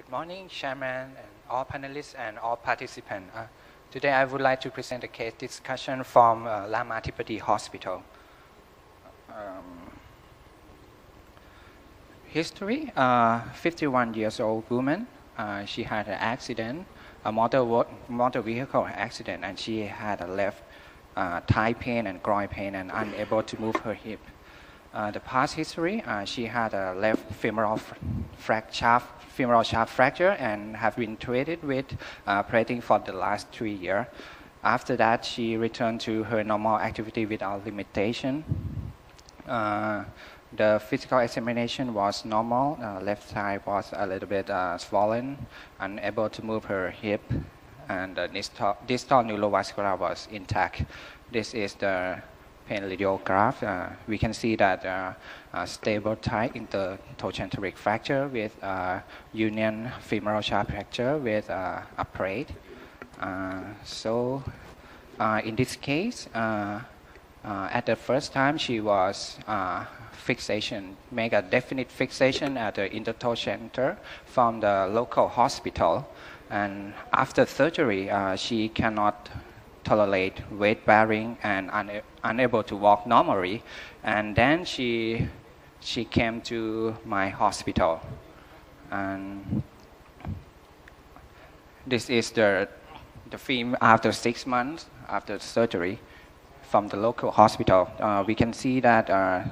Good morning, Chairman and all panelists and all participants. Uh, today I would like to present a case discussion from uh, Ramathibodi Hospital. Um, history, uh, 51 years old woman. Uh, she had an accident, a motor, motor vehicle accident, and she had a left uh, thigh pain and groin pain and unable to move her hip. Uh, the past history, uh, she had a left femoral fr- fracture, femoral shaft fracture and have been treated with uh, plating for the last three years. After that, she returned to her normal activity without limitation. Uh, the physical examination was normal. Uh, left side was a little bit uh, swollen, unable to move her hip, and the distal, distal neurovascular was intact. This is the plain radiograph. Uh, we can see that uh, a stable tight intertrochanteric fracture with uh, union femoral shaft fracture with uh, a plate. Uh, so uh, in this case, uh, uh, at the first time she was uh, fixation, make a definite fixation at the intertrochanter from the local hospital. And after surgery, uh, she cannot tolerate weight bearing and una- unable to walk normally. And then she, she came to my hospital. And this is the, the film after six months after surgery from the local hospital. Uh, we can see that uh,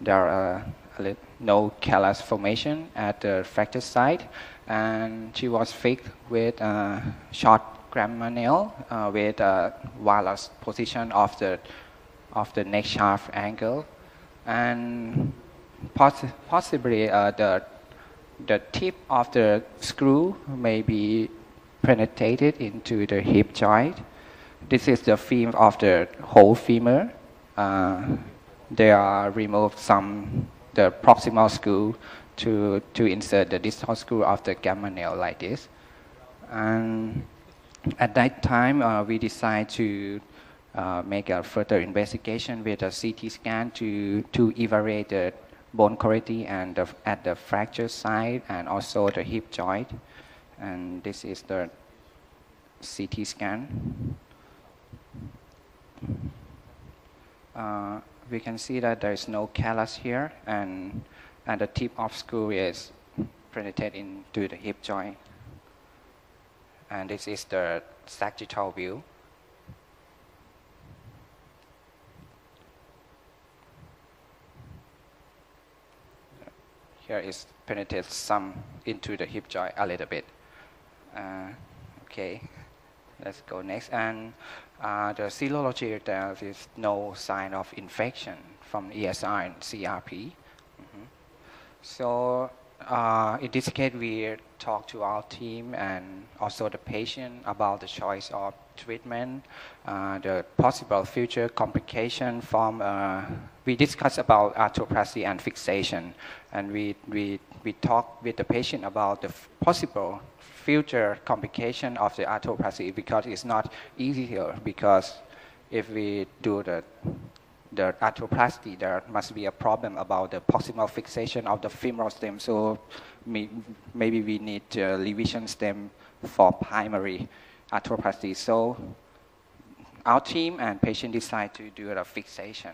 there are a lit- no callus formation at the fracture site, and she was fixed with uh, short gamma nail uh, with a wireless position of the of the neck shaft angle, and poss- possibly uh, the the tip of the screw may be penetrated into the hip joint. This is the film of the whole femur. Uh, they are removed some the proximal screw to to insert the distal screw of the gamma nail like this. And at that time, uh, we decided to uh, make a further investigation with a CT scan to to evaluate the bone quality and the, at the fracture site and also the hip joint. And this is the CT scan. Uh, we can see that there is no callus here and, and the tip of screw is penetrated into the hip joint. And this is the sagittal view. Here is penetrated some into the hip joint a little bit. Uh, okay, let's go next. And uh, the serology, there is no sign of infection from ESR and CRP. Mhm. So uh, in this case, we talk to our team and also the patient about the choice of treatment, uh, the possible future complication from. Uh, we discuss about arthroplasty and fixation, and we we we talk with the patient about the possible future complication of the arthroplasty because it's not easier because if we do the the arthroplasty, there must be a problem about the proximal fixation of the femoral stem. So may, maybe we need uh, revision stem for primary arthroplasty. So our team and patient decide to do a fixation.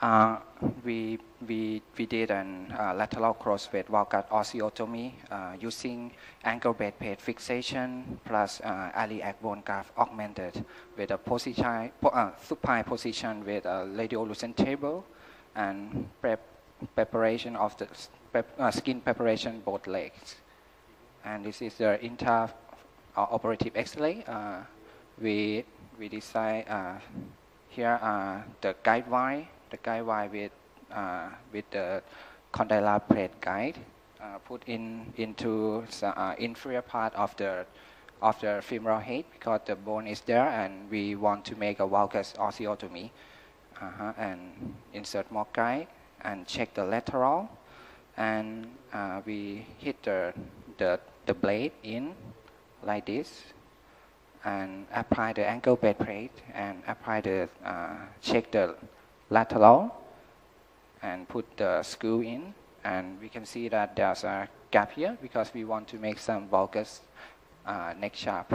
Uh, we, we, we did an uh, lateral crossweight valgus osteotomy uh, using angle blade plate fixation plus uh, iliac bone graft augmented with a position, po- uh, supine position with a radiolucent table and prep, preparation of the uh, skin preparation both legs. And this is the inter uh, X-ray. Uh, we, we design here uh, the guide wire the guide wire with uh, with the condyle plate guide uh, put in into the uh, inferior part of the of the femoral head because the bone is there and we want to make a valgus osteotomy. Uh-huh, and insert more guide and check the lateral and uh, we hit the, the the blade in like this and apply the angle blade plate and apply the uh, check the lateral and put the screw in and we can see that there's a gap here because we want to make some valgus uh, neck shaft.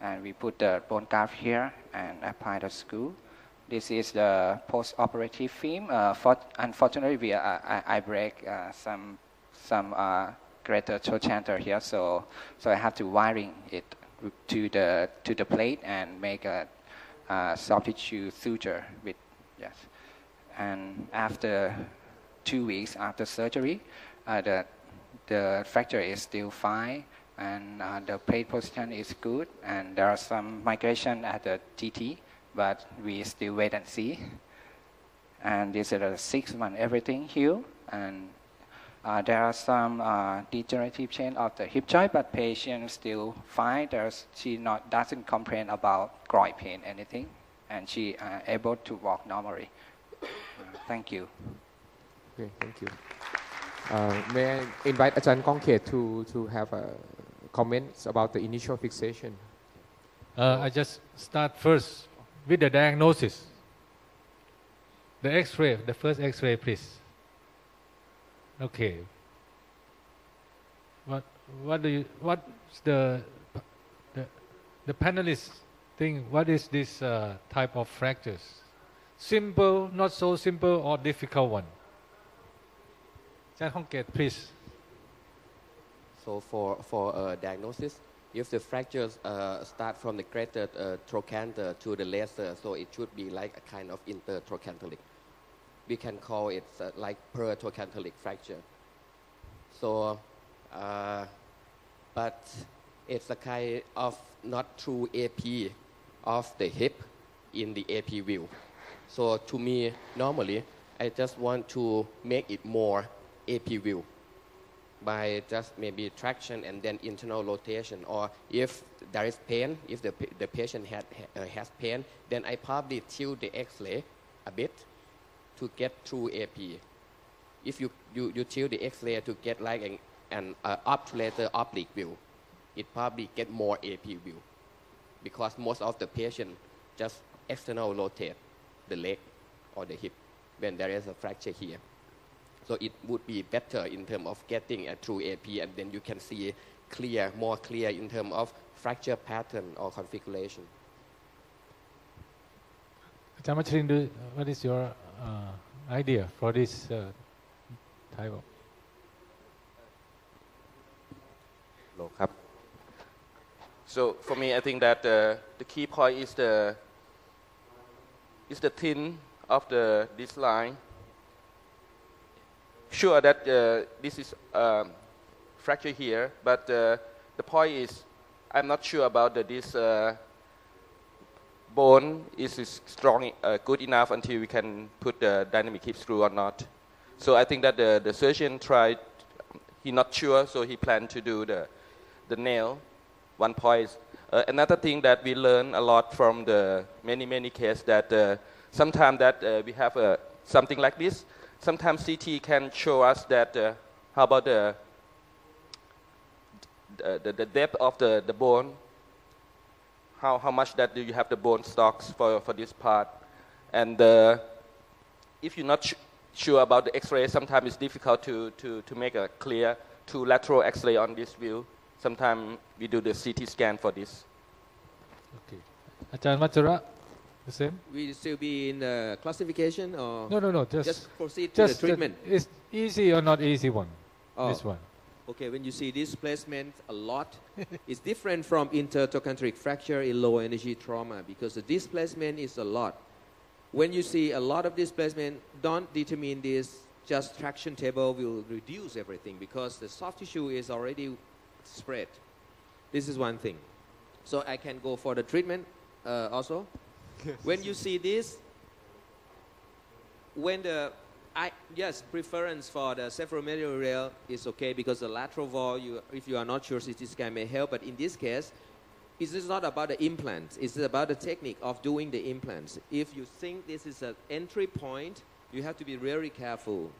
And we put the bone graft here and apply the screw. This is the post-operative film. Uh, for, unfortunately, we, uh, I, I break uh, some some uh, greater trochanter here, so so I have to wiring it to the to the plate and make a, a soft tissue suture with yes. And after two weeks after surgery, uh, the the fracture is still fine and uh, the plate position is good and there are some migration at the TT, but we still wait and see. And this is a six month everything healed and uh, there are some uh, degenerative change of the hip joint, but patient still fine. There's, she not doesn't complain about groin pain anything, and she uh, able to walk normally. Uh, thank you. Okay, thank you. Uh, may I invite Ajahn Kongkhet to, to have uh, comments about the initial fixation? Uh, I just start first with the diagnosis. The X-ray, the first X-ray, please. Okay. What what do you what's the the the panelists think? What is this uh, type of fractures? Simple, not so simple, or difficult one? Please. So for, for uh, diagnosis, if the fractures uh, start from the greater uh, trochanter to the lesser, so it should be like a kind of intertrochanteric. We can call it uh, like pertrochanteric fracture. So, uh, but it's a kind of not true AP of the hip in the AP view. So to me, normally, I just want to make it more AP view by just maybe traction and then internal rotation. Or if there is pain, if the, the patient had, uh, has pain, then I probably tilt the X-ray a bit to get through AP. If you, you, you tilt the X-ray to get like an, an uh, obturator oblique view, it probably get more AP view because most of the patient just external rotate the leg or the hip when there is a fracture here. So it would be better in terms of getting a true AP and then you can see clear, more clear in terms of fracture pattern or configuration. Jamachrindu, what is your uh, idea for this uh, type of? โลครับ so for me I think that uh, the key point is the is the thin of the this line. Sure that uh, this is um, fracture here but uh, the point is I'm not sure about the, this uh, bone is, is strong uh, good enough until we can put the dynamic hip screw or not. So I think that the, the surgeon tried he not sure so he planned to do the the nail, one point. Uh, another thing that we learn a lot from the many, many cases that uh, sometimes that uh, we have uh, something like this, sometimes CT can show us that uh, how about the, the, the, depth of the, the bone, how, how much that do you have the bone stocks for, for this part. And uh, if you're not sure about the x-ray, sometimes it's difficult to, to, to make a clear two lateral x-ray on this view. Sometimes we do the CT scan for this. Okay. Ajahn Machara, the same? We still be in the classification or No, no, no. Just, just proceed just to the treatment? It's easy or not easy one? Oh. This one. Okay, when you see displacement a lot, it's different from intertrochanteric fracture in low energy trauma because the displacement is a lot. When you see a lot of displacement, don't determine this. Just traction table will reduce everything because the soft tissue is already spread. This is one thing. So I can go for the treatment uh, also. when you see this, when the I, yes, preference for the cephalomedullary nail is okay because the lateral wall, you, if you are not sure, CT scan may help. But in this case, it is not about the implants. It's about the technique of doing the implants. If you think this is an entry point, you have to be very careful.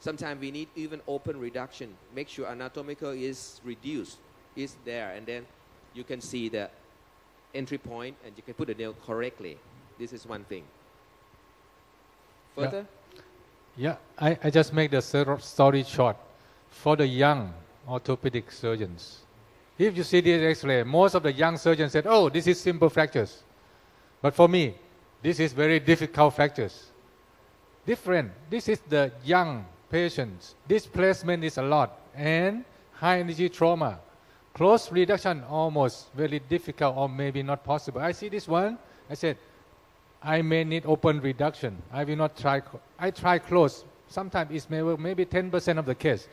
Sometimes we need even open reduction. Make sure anatomical is reduced, is there, and then you can see the entry point and you can put the nail correctly. This is one thing. Further? Yeah, I, I just make the story short. For the young, orthopedic surgeons. If you see this X-ray, most of the young surgeons said, "Oh, this is simple fractures," but for me, this is very difficult fractures. Different. This is the young patients. Displacement is a lot and high energy trauma. Close reduction almost very difficult or maybe not possible. I see this one. I said, I may need open reduction. I will not try. I try close. Sometimes it's maybe, maybe 10% of the case.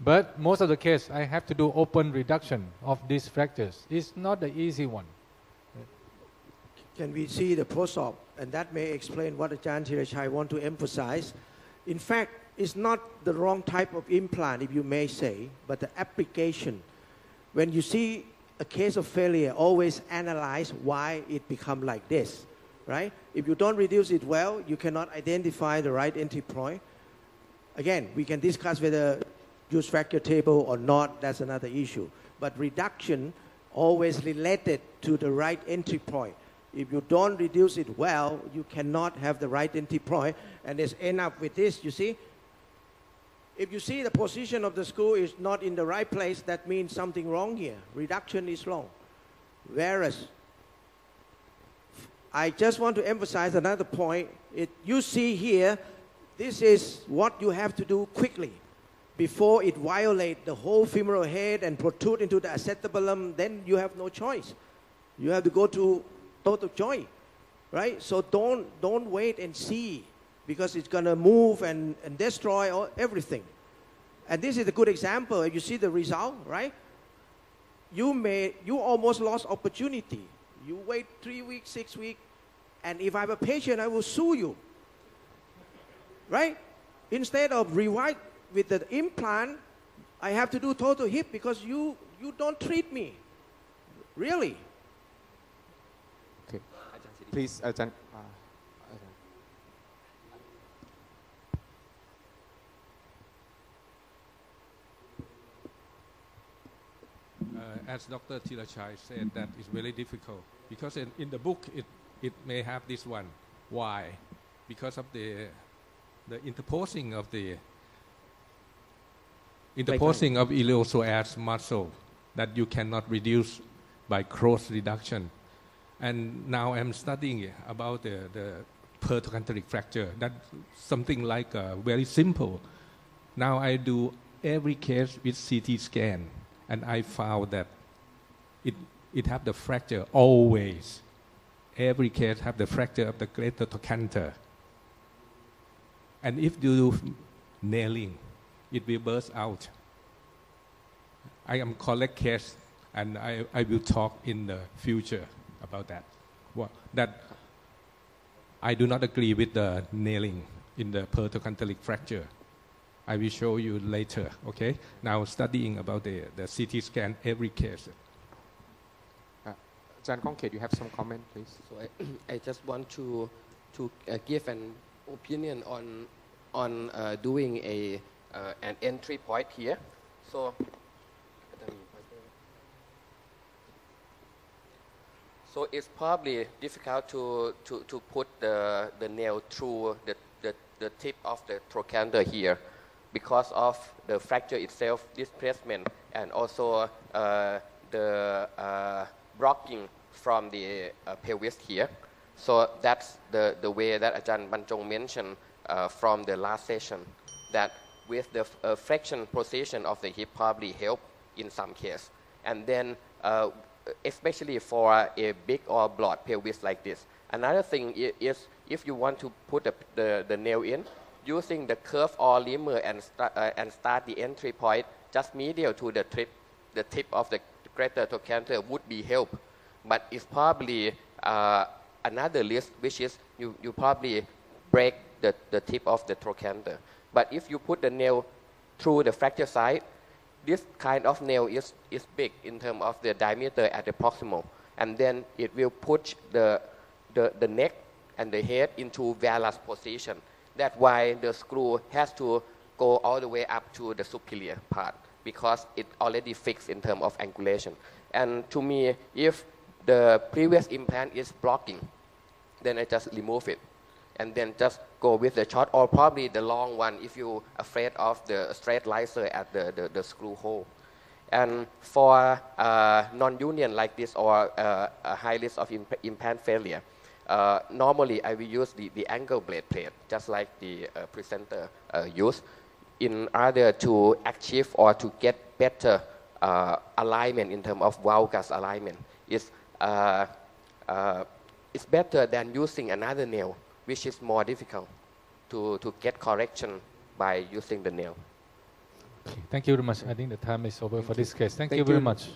But most of the case, I have to do open reduction of these fractures. It's not the easy one. Can we see the post-op? And that may explain what Ajahn Tirachai want to emphasize. In fact, it's not the wrong type of implant, if you may say, but the application. When you see a case of failure, always analyze why it become like this, right? If you don't reduce it well, you cannot identify the right entry point. Again, we can discuss whether use fracture table or not, that's another issue. But reduction always related to the right entry point. If you don't reduce it well, you cannot have the right entry point, and it's end up with this, you see? If you see the position of the screw is not in the right place, that means something wrong here. Reduction is wrong. Whereas, I just want to emphasize another point. It, you see here, this is what you have to do quickly before it violate the whole femoral head and protrude into the acetabulum, then you have no choice. You have to go to total joint, right? So don't, don't wait and see because it's going to move and, and destroy all, everything. And this is a good example. You see the result, right? You may, you almost lost opportunity. You wait three weeks, six weeks, and if I'm a patient, I will sue you. Right? Instead of rewind with the implant, I have to do total hip because you, you don't treat me. Really? Okay. Please, Ajahn. Uh, as Dr. Tirachai said, that is very difficult because in, in the book it, it may have this one. Why? Because of the the interposing of the interposing of iliopsoas muscle that you cannot reduce by cross reduction. And now I'm studying about the, the pertrochanteric fracture. That's something like uh, very simple. Now I do every case with CT scan, and I found that it, it have the fracture always. Every case have the fracture of the greater trochanter. And if you do nailing, it will burst out. I am collect case, and I, I will talk in the future about that. What, that I do not agree with the nailing in the pertrochanteric fracture. I will show you later, okay? Now studying about the, the CT scan every case. Ajahn Kongkhet, you have some comment, please. So I, I just want to to uh, give an opinion on on uh, doing a uh, an entry point here. So so it's probably difficult to, to, to put the, the nail through the, the, the tip of the trochanter here because of the fracture itself, displacement, and also uh, the uh, blocking from the uh, pelvis here. So that's the, the way that Ajahn Banjong mentioned uh, from the last session, that with the uh, flexion position of the hip probably help in some case. And then, especially for a big or broad pelvis like this. Another thing is if you want to put the, the, the nail in, using the curve or lemur and, sta- uh, and start the entry point just medial to the tip, the tip of the greater trochanter would be help. But it's probably uh, another list, which is you, you probably break the, the tip of the trochanter. But if you put the nail through the fracture site, this kind of nail is, is big in terms of the diameter at the proximal. And then it will push the, the, the neck and the head into varus position. That's why the screw has to go all the way up to the superior part because it already fixed in terms of angulation. And to me, if the previous implant is blocking, then I just remove it and then just go with the short or probably the long one if you're afraid of the stress riser at the, the, the screw hole. And for uh, non-union like this or uh, a high risk of imp- implant failure, uh, normally I will use the, the angle blade plate, just like the uh, presenter uh, used, in order to achieve or to get better uh, alignment in terms of valgus alignment. It's, uh, uh, it's better than using another nail, which is more difficult to, to get correction by using the nail. Okay, Thank you very much. I think the time is over for this case. Thank, Thank you very you. much.